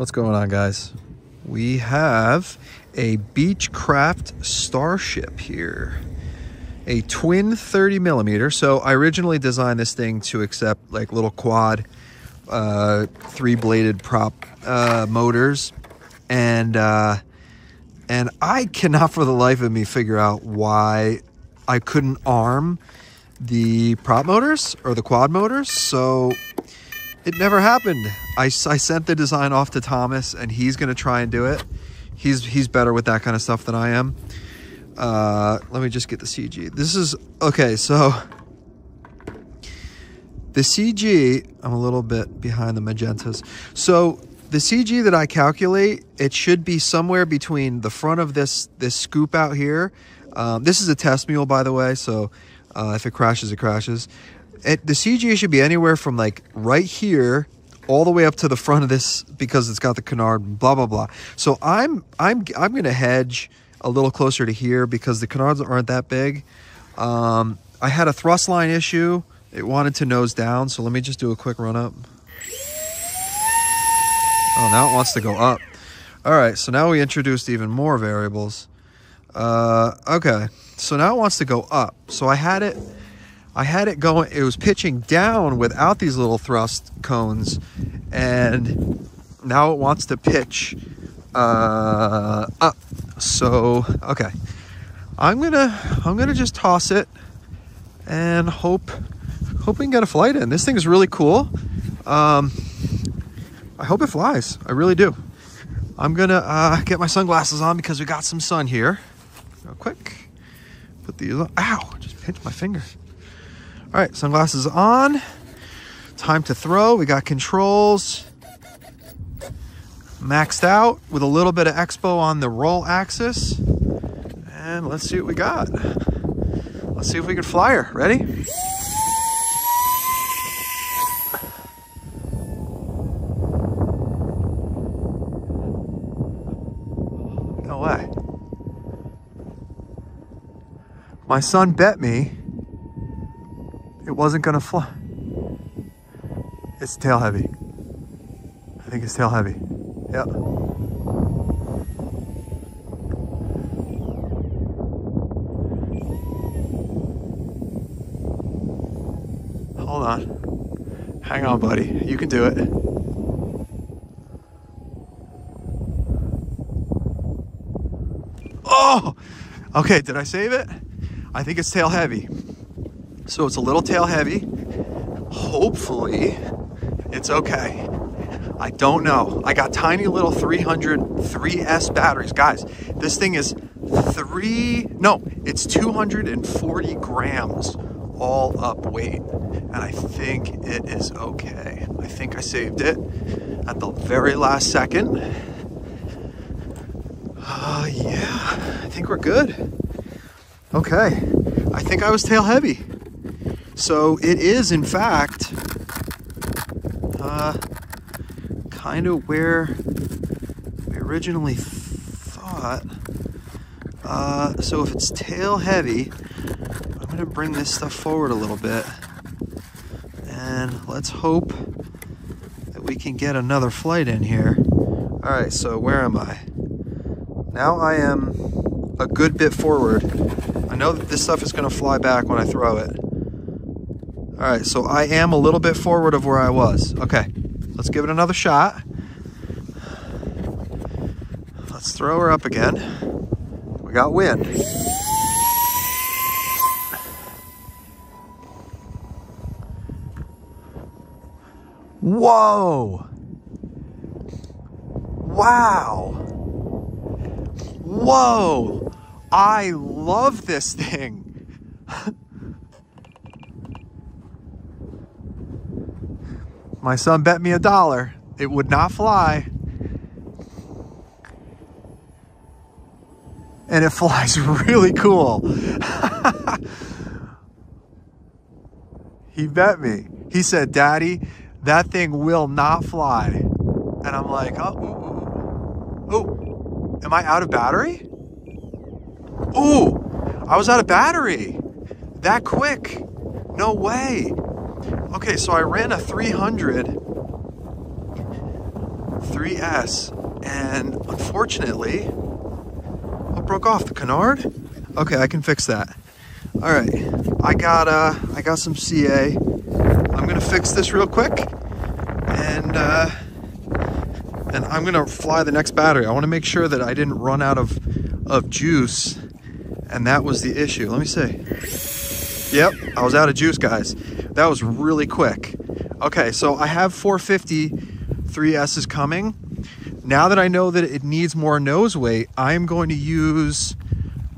What's going on, guys? We have a Beechcraft Starship here. A twin 30 millimeter. So I originally designed this thing to accept like little quad, uh, three bladed prop uh, motors. And, uh, and I cannot for the life of me figure out why I couldn't arm the prop motors or the quad motors. So it never happened. I, I sent the design off to Thomas and he's going to try and do it. He's, he's better with that kind of stuff than I am. Uh, let me just get the CG. This is, okay, so the CG, I'm a little bit behind the magentas. So the CG that I calculate, it should be somewhere between the front of this, this scoop out here. Um, this is a test mule, by the way, so uh, if it crashes, it crashes it, the CG should be anywhere from like right here all the way up to the front of this because it's got the canard blah blah blah. So i'm i'm i'm gonna hedge a little closer to here because the canards aren't that big. Um, i had a thrust line issue. It wanted to nose down so let me just do a quick run up. Oh now it wants to go up. All right so now we introduced even more variables. Uh, okay so now it wants to go up. So i had it I had it going, it was pitching down without these little thrust cones. And now it wants to pitch uh, up. So, okay. I'm gonna, I'm gonna just toss it and hope, hope we can get a flight in. This thing is really cool. Um, I hope it flies. I really do. I'm gonna uh, get my sunglasses on because we got some sun here. Real quick. Put these on. Ow, just pinched my finger. All right, sunglasses on. Time to throw. We got controls maxed out with a little bit of expo on the roll axis. And let's see what we got. Let's see if we can fly her. Ready? No way. My son bet me wasn't gonna fly. It's tail heavy. I think it's tail heavy. Yep. Hold on. Hang on, buddy. You can do it. Oh! Okay, did I save it? I think it's tail heavy. So it's a little tail heavy. Hopefully it's okay. I don't know. I got tiny little 300 3S batteries. Guys, this thing is three, no, it's 240 grams all up weight. And I think it is okay. I think I saved it at the very last second. Uh, yeah, I think we're good. Okay, I think I was tail heavy. So it is, in fact, uh, kind of where we originally thought. Uh, so if it's tail heavy, I'm going to bring this stuff forward a little bit. And let's hope that we can get another flight in here. All right, so where am I? Now I am a good bit forward. I know that this stuff is going to fly back when I throw it. All right, so I am a little bit forward of where I was. Okay, let's give it another shot. Let's throw her up again. We got wind. Whoa! Wow! Whoa! I love this thing. My son bet me a dollar it would not fly. And it flies really cool. he bet me. He said, Daddy, that thing will not fly. And I'm like, oh, ooh, ooh. am I out of battery? Ooh, I was out of battery. That quick. No way. Okay, so I ran a 300, 300 3S. And unfortunately, what broke off? The canard? Okay, I can fix that. All right, I got uh, I got some CA. I'm gonna fix this real quick, and uh, and I'm gonna fly the next battery. I want to make sure that I didn't run out of of juice, and that was the issue. Let me see. Yep, I was out of juice, guys. That was really quick. Okay, so I have 450 3S is coming. Now that I know that it needs more nose weight, I'm going to use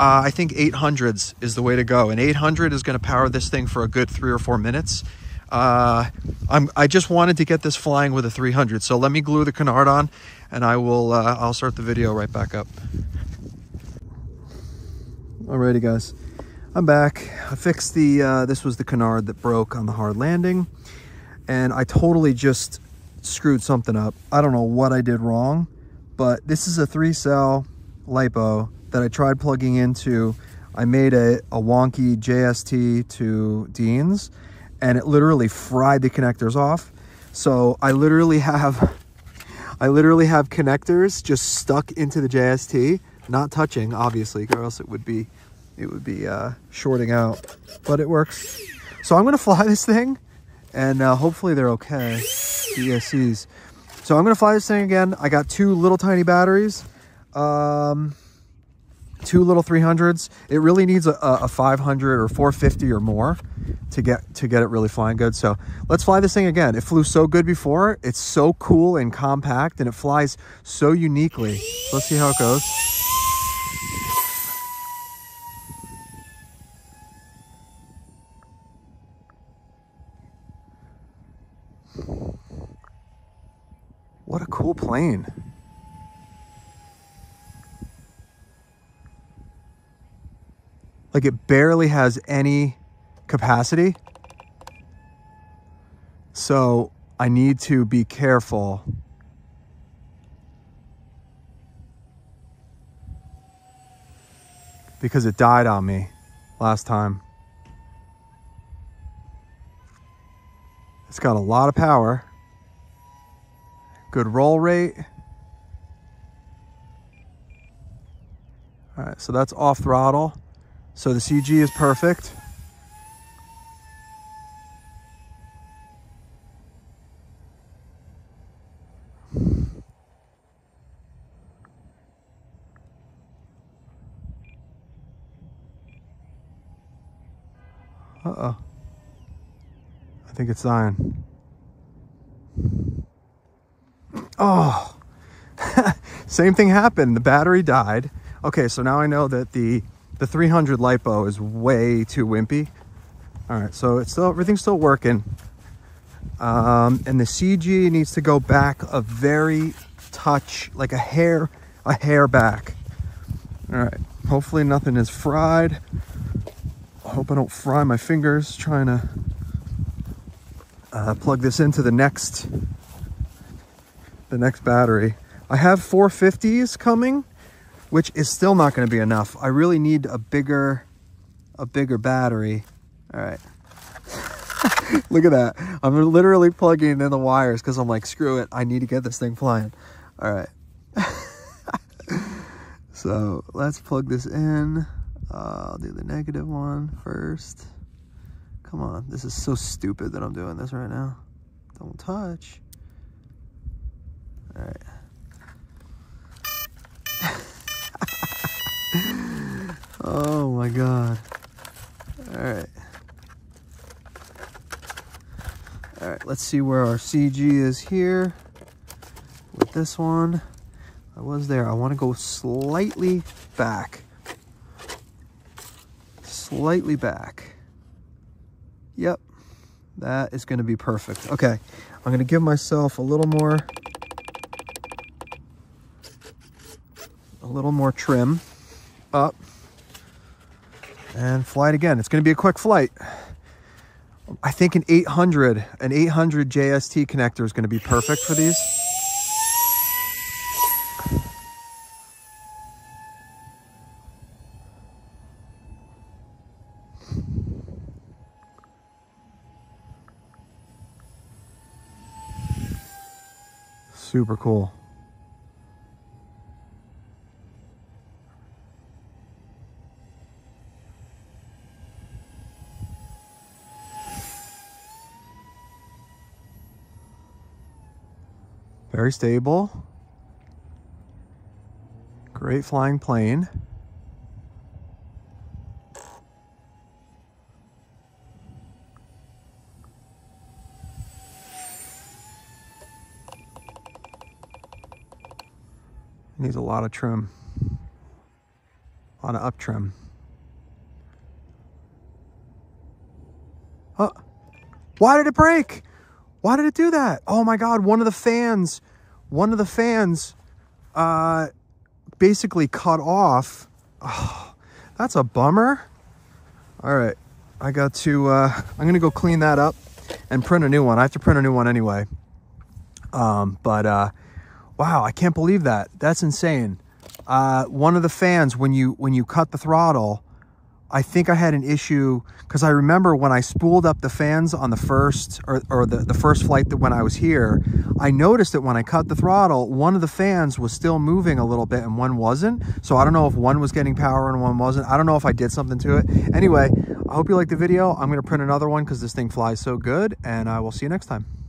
uh, I think 800s is the way to go. And 800 is going to power this thing for a good three or four minutes. Uh, I'm, I just wanted to get this flying with a 300. So let me glue the canard on and I will, uh, I'll start the video right back up. Alrighty guys, I'm back. I fixed the, uh, this was the canard that broke on the hard landing and I totally just screwed something up. I don't know what I did wrong, but this is a three cell LiPo that I tried plugging into. I made a, a wonky JST to Dean's and it literally fried the connectors off. So I literally have, I literally have connectors just stuck into the JST, not touching obviously, or else it would be, it would be uh, shorting out, but it works. So I'm gonna fly this thing and uh, hopefully they're okay, the ESCs. So I'm gonna fly this thing again. I got two little tiny batteries. Um, two little 300s. It really needs a, a 500 or 450 or more to get to get it really flying good. So let's fly this thing again. It flew so good before. It's so cool and compact and it flies so uniquely. Let's see how it goes. What a cool plane. Like it barely has any capacity. So I need to be careful. Because it died on me last time. It's got a lot of power. Good roll rate. All right, so that's off throttle. So the CG is perfect. Uh-oh. I think it's dying. Oh, same thing happened. The battery died. Okay, so now I know that the the 300 LiPo is way too wimpy. All right, so it's still, everything's still working. Um, and the CG needs to go back a very touch, like a hair, a hair back. All right, hopefully nothing is fried. I hope I don't fry my fingers trying to uh, plug this into the next, the next battery. I have 450s coming which is still not going to be enough. I really need a bigger, a bigger battery. All right. Look at that. I'm literally plugging in the wires because I'm like, screw it. I need to get this thing flying. All right. so let's plug this in. Uh, I'll do the negative one first. Come on. This is so stupid that I'm doing this right now. Don't touch. Oh my god. Alright. Alright, let's see where our CG is here. With this one. I was there. I want to go slightly back. Slightly back. Yep. That is going to be perfect. Okay. I'm going to give myself a little more a little more trim up and fly it again. It's going to be a quick flight. I think an 800, an 800 JST connector is going to be perfect for these. Super cool. Very stable. Great flying plane. Needs a lot of trim. A lot of up trim. Oh, why did it break? Why did it do that? Oh my God, one of the fans, one of the fans uh, basically cut off. Oh, that's a bummer. All right, I got to, uh, I'm gonna go clean that up and print a new one. I have to print a new one anyway. Um, but uh, wow, I can't believe that. That's insane. Uh, one of the fans, when you when you cut the throttle, I think I had an issue because I remember when I spooled up the fans on the first or, or the, the first flight that when I was here, I noticed that when I cut the throttle, one of the fans was still moving a little bit and one wasn't. So I don't know if one was getting power and one wasn't. I don't know if I did something to it. Anyway, I hope you liked the video. I'm going to print another one because this thing flies so good and I will see you next time.